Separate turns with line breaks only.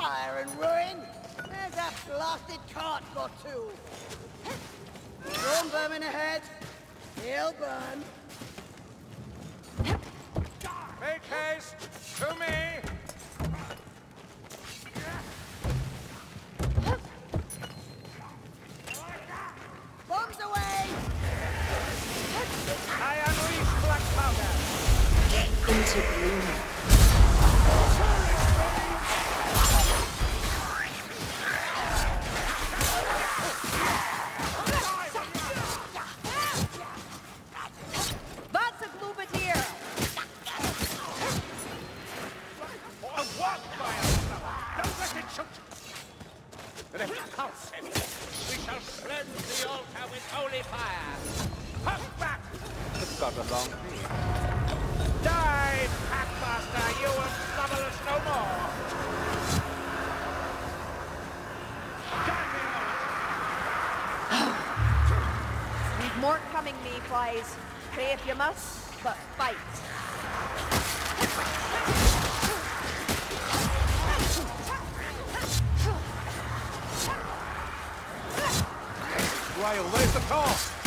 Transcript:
fire and ruin. There's a blasted cart got two. Storm vermin ahead. He'll burn.
Make haste! To me!
Bombs away!
I unleash black powder!
Into bloom.
Him, we shall cleanse the altar with holy fire! Puff back!
It's got a long name.
Die, Packmaster! You will trouble us no more!
We've more coming, mayflies. Pray if you must, but fight.
Grail, where's the car?